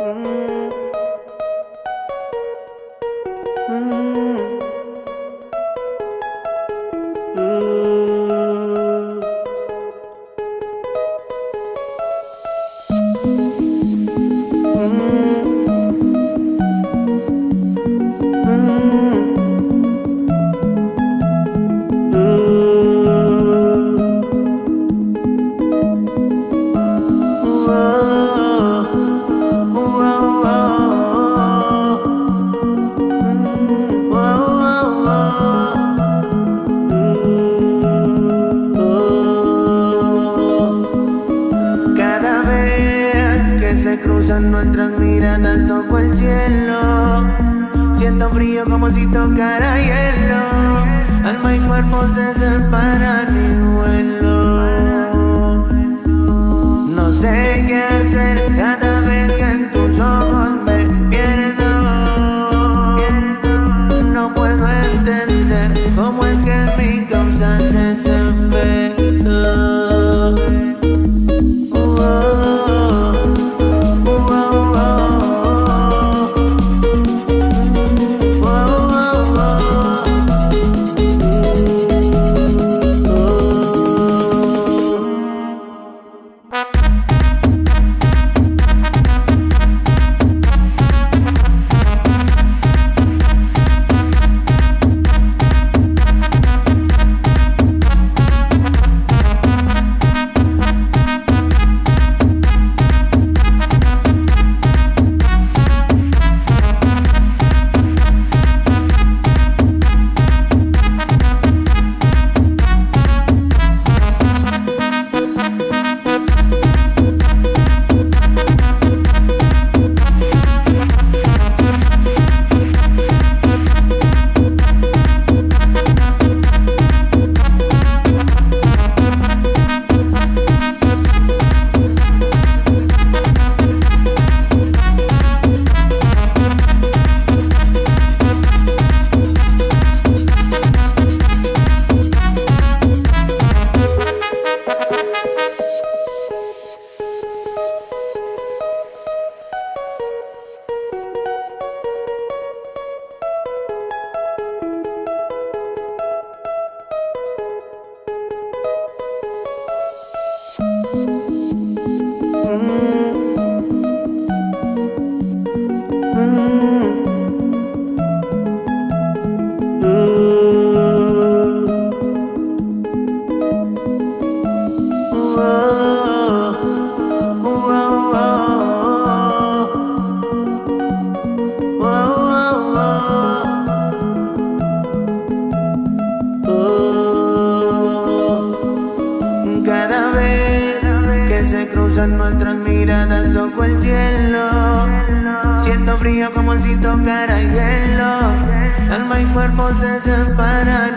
Mm. Cruzan nuestras miradas toco el cielo. Siento frío como si tocara hielo. Alma y cuerpo se separan y vuelo. No sé qué hacer se cruzan nuestras miradas toco el cielo. Siento frío como si tocara hielo. Alma y cuerpo se separan